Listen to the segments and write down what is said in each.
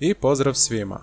I pozdrav svima!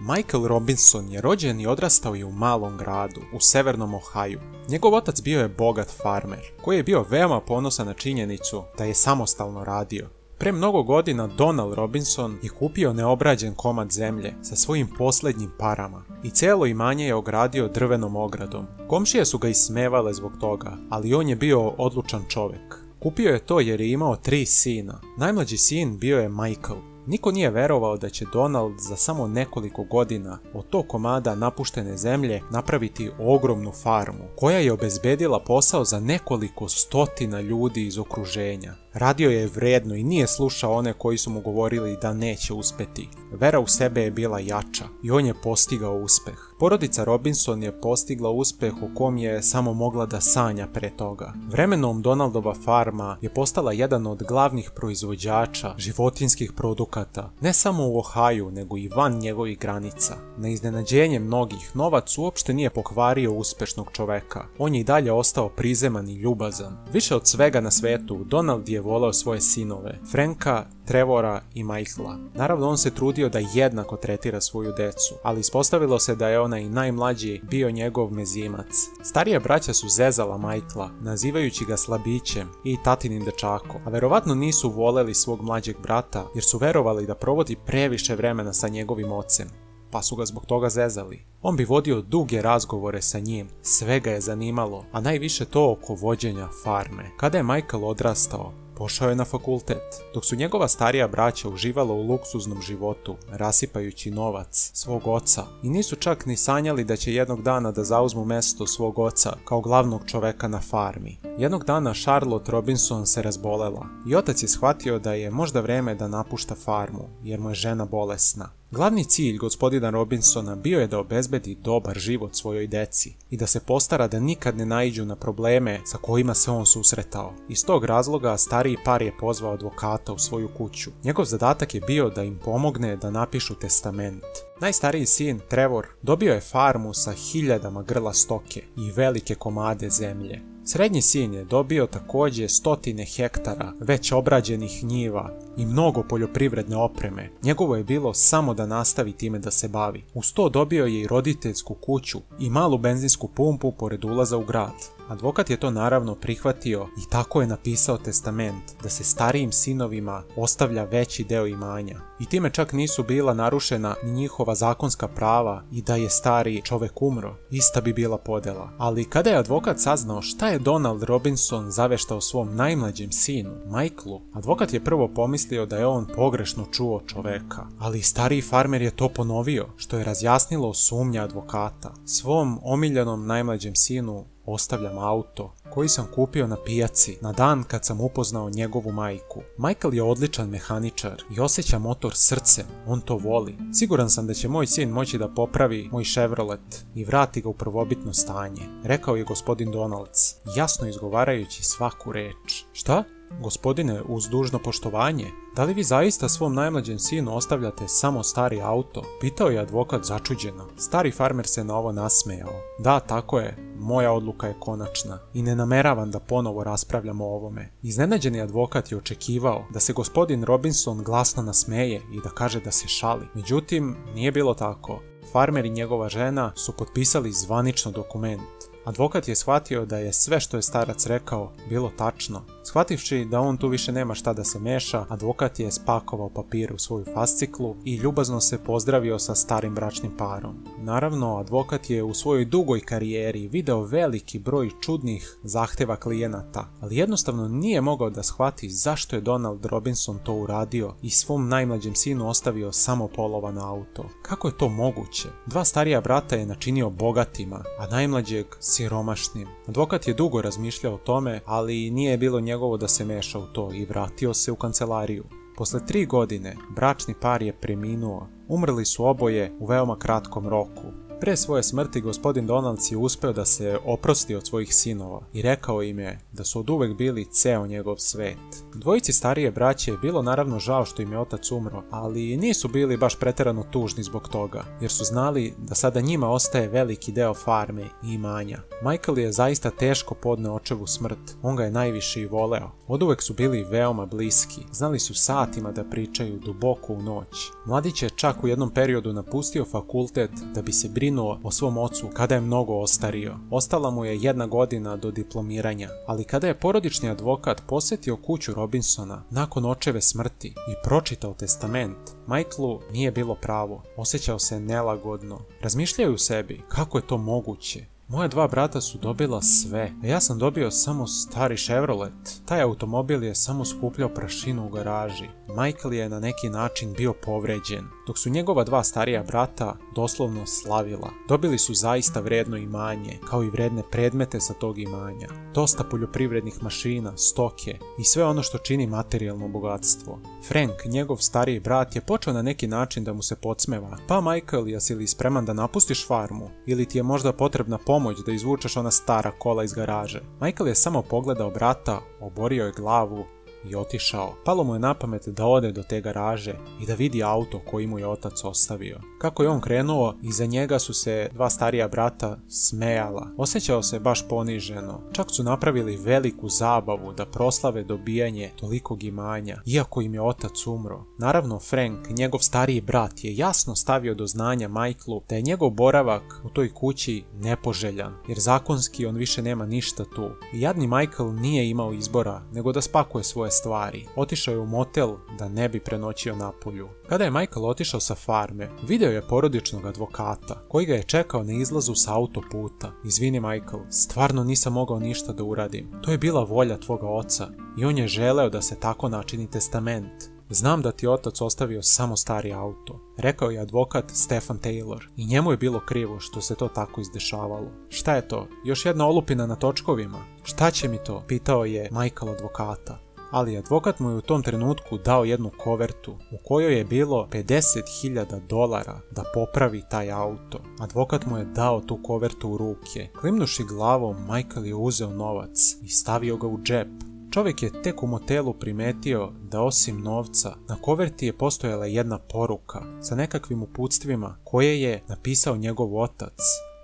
Michael Robinson je rođen i odrastao je u malom gradu, u severnom Ohaju. Njegov otac bio je bogat farmer, koji je bio veoma ponosan na činjenicu da je samostalno radio. Pre mnogo godina Donald Robinson je kupio neobrađen komad zemlje sa svojim posljednjim parama i cijelo imanje je ogradio drvenom ogradom. Komšije su ga ismevale zbog toga, ali on je bio odlučan čovjek. Kupio je to jer je imao tri sina. Najmlađi sin bio je Michael, Niko nije verovao da će Donald za samo nekoliko godina od tog komada napuštene zemlje napraviti ogromnu farmu, koja je obezbedila posao za nekoliko stotina ljudi iz okruženja. Radio je vredno i nije slušao one koji su mu govorili da neće uspeti. Vera u sebe je bila jača i on je postigao uspeh. Porodica Robinson je postigla uspeh u kom je samo mogla da sanja pre toga. Vremenom Donaldova farma je postala jedan od glavnih proizvođača životinskih produkata, ne samo u Ohaju, nego i van njegovih granica. Na iznenađenje mnogih, novac uopšte nije pokvario uspešnog čoveka. On je i dalje ostao prizeman i ljubazan. Više od svega na svetu, Donald je voleo svoje sinove, Franka, Trevora i Michaela. Naravno, on se trudio da jednako tretira svoju decu, ali ispostavilo se da je onaj najmlađi bio njegov mezimac. Starije braća su zezala Michaela, nazivajući ga slabićem i tatinim dečakom, a verovatno nisu voleli svog mlađeg brata jer su verovali da provodi previše vremena sa njegovim ocem pa su ga zbog toga zezali. On bi vodio duge razgovore sa njim, sve ga je zanimalo, a najviše to oko vođenja farme. Kada je Michael odrastao, Pošao je na fakultet, dok su njegova starija braća uživala u luksuznom životu, rasipajući novac svog oca i nisu čak ni sanjali da će jednog dana da zauzmu mesto svog oca kao glavnog čoveka na farmi. Jednog dana Charlotte Robinson se razbolela i otac je shvatio da je možda vreme da napušta farmu jer mu je žena bolesna. Glavni cilj gospodina Robinsona bio je da obezbedi dobar život svojoj deci i da se postara da nikad ne naiđu na probleme sa kojima se on susretao. Iz tog razloga stariji par je pozvao advokata u svoju kuću. Njegov zadatak je bio da im pomogne da napišu testament. Najstariji sin, Trevor, dobio je farmu sa hiljadama grla stoke i velike komade zemlje. Srednji sin je dobio također stotine hektara već obrađenih njiva i mnogo poljoprivredne opreme. Njegovo je bilo samo da nastavi time da se bavi. Uz to dobio je i roditeljsku kuću i malu benzinsku pumpu pored ulaza u grad. Advokat je to naravno prihvatio i tako je napisao testament da se starijim sinovima ostavlja veći deo imanja. I time čak nisu bila narušena ni njihova zakonska prava i da je stari čovek umro, ista bi bila podela. Ali kada je advokat saznao šta je Donald Robinson zaveštao svom najmlađem sinu, Michaelu, advokat je prvo pomislio da je on pogrešno čuo čoveka. Ali stariji farmer je to ponovio, što je razjasnilo sumnja advokata. Svom omiljenom najmlađem sinu ostavljam auto koji sam kupio na pijaci na dan kad sam upoznao njegovu majku. Michael je odličan mehaničar i osjeća motor srcem, on to voli. Siguran sam da će moj sin moći da popravi moj Chevrolet i vrati ga u prvobitno stanje, rekao je gospodin Donalds, jasno izgovarajući svaku reč. Šta? Gospodine, uz dužno poštovanje, da li vi zaista svom najmlađem sinu ostavljate samo stari auto? Pitao je advokat začuđeno. Stari farmer se na ovo nasmejao. Da, tako je, moja odluka je konačna i ne nameravam da ponovo raspravljam o ovome. Iznenađeni advokat je očekivao da se gospodin Robinson glasno nasmeje i da kaže da se šali. Međutim, nije bilo tako. Farmer i njegova žena su potpisali zvanično dokument. Advokat je shvatio da je sve što je starac rekao bilo tačno Shvativši da on tu više nema šta da se meša, advokat je spakovao papire u svoju fasciklu i ljubazno se pozdravio sa starim bračnim parom. Naravno, advokat je u svojoj dugoj karijeri video veliki broj čudnih zahteva klijenata, ali jednostavno nije mogao da shvati zašto je Donald Robinson to uradio i svom najmlađem sinu ostavio samo polovan auto. Kako je to moguće? Dva starija brata je načinio bogatima, a najmlađeg siromašnim. Advokat je dugo razmišljao o tome, ali nije bilo njegovo da se meša u to i vratio se u kancelariju. Posle tri godine bračni par je preminuo. Umrli su oboje u veoma kratkom roku. Pre svoje smrti gospodin Donalds je uspeo da se oprosti od svojih sinova i rekao im je da su od uvek bili ceo njegov svet. Dvojici starije braće je bilo naravno žao što im je otac umro, ali nisu bili baš preterano tužni zbog toga, jer su znali da sada njima ostaje veliki deo farme i imanja. Michael je zaista teško podneo očevu smrt, on ga je najviše i voleo. Od uvek su bili veoma bliski, znali su satima da pričaju duboko u noć. Mladić je čak u jednom periodu napustio fakultet da bi se brinuo o svom ocu kada je mnogo ostario. Ostala mu je jedna godina do diplomiranja, ali kada je porodični advokat posetio kuću Robinsona nakon očeve smrti i pročitao testament, Michaelu nije bilo pravo, osjećao se nelagodno. Razmišljaju u sebi kako je to moguće, moja dva brata su dobila sve, a ja sam dobio samo stari Chevrolet. Taj automobil je samo skupljao prašinu u garaži. Michael je na neki način bio povređen, dok su njegova dva starija brata doslovno slavila. Dobili su zaista vredno imanje, kao i vredne predmete sa tog imanja. Dosta poljoprivrednih mašina, stoke i sve ono što čini materijalno bogatstvo. Frank, njegov stariji brat, je počeo na neki način da mu se podsmeva. Pa Michael, jesi li spreman da napustiš farmu? Ili ti je možda potrebna pomoć da izvučeš ona stara kola iz garaže? Michael je samo pogledao brata, oborio je glavu i otišao. Palo mu je na pamet da ode do te garaže i da vidi auto koji mu je otac ostavio. Kako je on krenuo, iza njega su se dva starija brata smejala. Osjećao se baš poniženo. Čak su napravili veliku zabavu da proslave dobijanje tolikog imanja, iako im je otac umro. Naravno, Frank, njegov stariji brat, je jasno stavio do znanja Michaelu da je njegov boravak u toj kući nepoželjan, jer zakonski on više nema ništa tu. I jadni Michael nije imao izbora, nego da spakuje svoje stvari. Otišao je u motel da ne bi prenoćio na polju. Kada je Michael otišao sa farme, video je porodičnog advokata, koji ga je čekao na izlazu sa autoputa. Izvini Michael, stvarno nisam mogao ništa da uradim. To je bila volja tvoga oca i on je želeo da se tako načini testament. Znam da ti otac ostavio samo stari auto, rekao je advokat Stefan Taylor i njemu je bilo krivo što se to tako izdešavalo. Šta je to? Još jedna olupina na točkovima? Šta će mi to? Pitao je Michael advokata ali advokat mu je u tom trenutku dao jednu kovertu u kojoj je bilo 50.000 dolara da popravi taj auto. Advokat mu je dao tu kovertu u ruke. Klimnuši glavom, Michael je uzeo novac i stavio ga u džep. Čovjek je tek u motelu primetio da osim novca, na koverti je postojala jedna poruka sa nekakvim uputstvima koje je napisao njegov otac.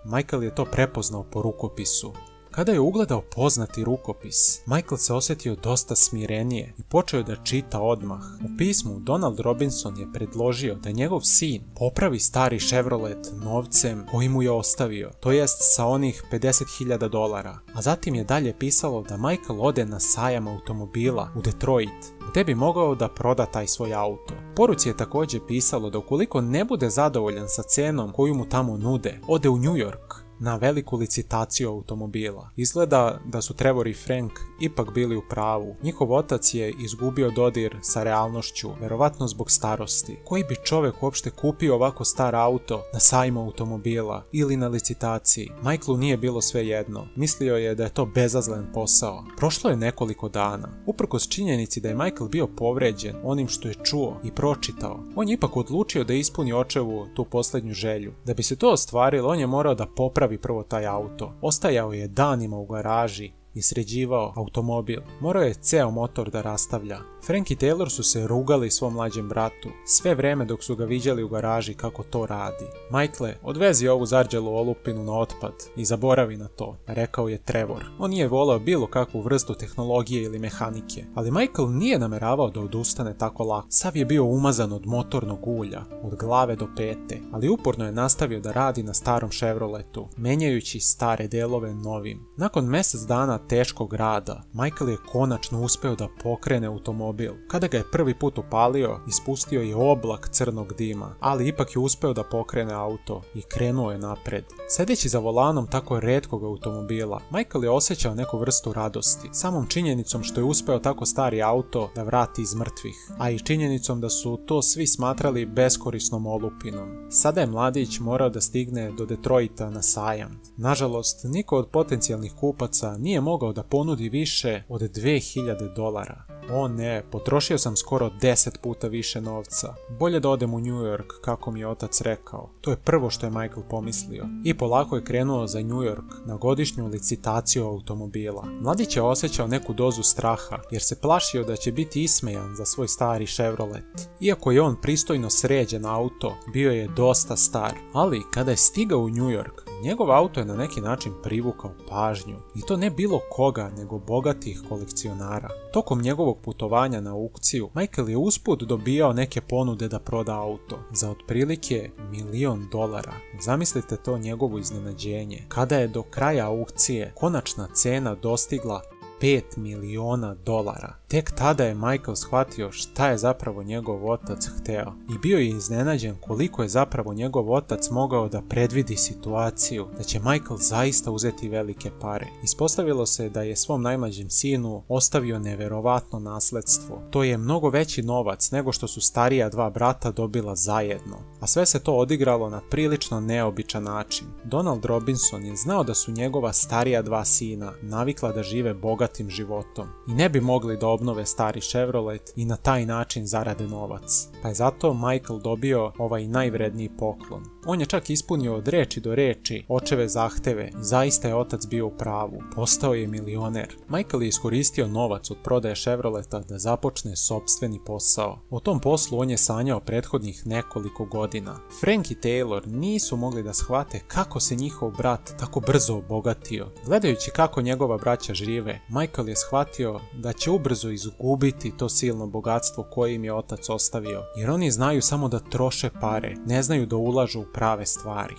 Michael je to prepoznao po rukopisu kada je ugledao poznati rukopis, Michael se osjetio dosta smirenije i počeo da čita odmah. U pismu Donald Robinson je predložio da njegov sin popravi stari Chevrolet novcem koji mu je ostavio, to jest sa onih 50.000 dolara. A zatim je dalje pisalo da Michael ode na sajam automobila u Detroit, gdje bi mogao da proda taj svoj auto. Poruci je također pisalo da ukoliko ne bude zadovoljan sa cenom koju mu tamo nude, ode u New York na veliku licitaciju automobila. Izgleda da su Trevor i Frank ipak bili u pravu. Njihov otac je izgubio dodir sa realnošću, verovatno zbog starosti. Koji bi čovjek uopšte kupio ovako star auto na sajmu automobila ili na licitaciji? Michaelu nije bilo sve jedno. Mislio je da je to bezazlen posao. Prošlo je nekoliko dana. Uprkos činjenici da je Michael bio povređen onim što je čuo i pročitao, on je ipak odlučio da ispuni očevu tu posljednju želju. Da bi se to ostvarilo, on je morao da popravi napravi prvo taj auto. Ostajao je danima u garaži i sređivao automobil. Morao je ceo motor da rastavlja. Frank i Taylor su se rugali svom mlađem bratu, sve vreme dok su ga viđali u garaži kako to radi. Michael, odvezi ovu zarđelu olupinu na otpad i zaboravi na to, rekao je Trevor. On nije volao bilo kakvu vrstu tehnologije ili mehanike, ali Michael nije nameravao da odustane tako lako. Sav je bio umazan od motornog ulja, od glave do pete, ali uporno je nastavio da radi na starom Chevroletu, menjajući stare delove novim. Nakon mjesec dana teškog rada, Michael je konačno uspeo da pokrene automobil. Kada ga je prvi put upalio, ispustio je oblak crnog dima, ali ipak je uspeo da pokrene auto i krenuo je napred. Sedeći za volanom tako redkog automobila, Michael je osjećao neku vrstu radosti, samom činjenicom što je uspeo tako stari auto da vrati iz mrtvih, a i činjenicom da su to svi smatrali beskorisnom olupinom. Sada je mladić morao da stigne do Detroita na sajam. Nažalost, niko od potencijalnih kupaca nije mogao da ponudi više od 2000 dolara. O ne, potrošio sam skoro 10 puta više novca. Bolje da odem u New York, kako mi je otac rekao. To je prvo što je Michael pomislio. I polako je krenuo za New York na godišnju licitaciju automobila. Mladić je osjećao neku dozu straha, jer se plašio da će biti ismejan za svoj stari Chevrolet. Iako je on pristojno sređen auto, bio je dosta star, ali kada je stigao u New York, Njegov auto je na neki način privukao pažnju i to ne bilo koga nego bogatih kolekcionara. Tokom njegovog putovanja na aukciju, Michael je usput dobijao neke ponude da proda auto za otprilike milion dolara. Zamislite to njegovo iznenađenje. Kada je do kraja aukcije konačna cena dostigla 5 miliona dolara. Tek tada je Michael shvatio šta je zapravo njegov otac hteo i bio je iznenađen koliko je zapravo njegov otac mogao da predvidi situaciju da će Michael zaista uzeti velike pare. Ispostavilo se da je svom najmlađem sinu ostavio neverovatno nasledstvo. To je mnogo veći novac nego što su starija dva brata dobila zajedno, a sve se to odigralo na prilično neobičan način. Donald Robinson je znao da su njegova starija dva sina navikla da žive bogatim životom i ne bi mogli da obnove stari Chevrolet i na taj način zarade novac. Pa je zato Michael dobio ovaj najvredniji poklon. On je čak ispunio od reči do reči očeve zahteve i zaista je otac bio u pravu. Postao je milioner. Michael je iskoristio novac od prodaje Chevroleta da započne sobstveni posao. O tom poslu on je sanjao prethodnih nekoliko godina. Frank i Taylor nisu mogli da shvate kako se njihov brat tako brzo obogatio. Gledajući kako njegova braća žive, Michael je shvatio da će ubrzo izgubiti to silno bogatstvo koje im je otac ostavio, jer oni znaju samo da troše pare, ne znaju da ulažu u prave stvari.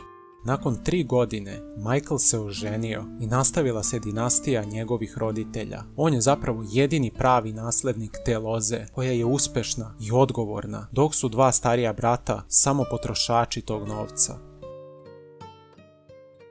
Nakon tri godine, Michael se oženio i nastavila se dinastija njegovih roditelja. On je zapravo jedini pravi naslednik te loze, koja je uspešna i odgovorna, dok su dva starija brata samo potrošači tog novca.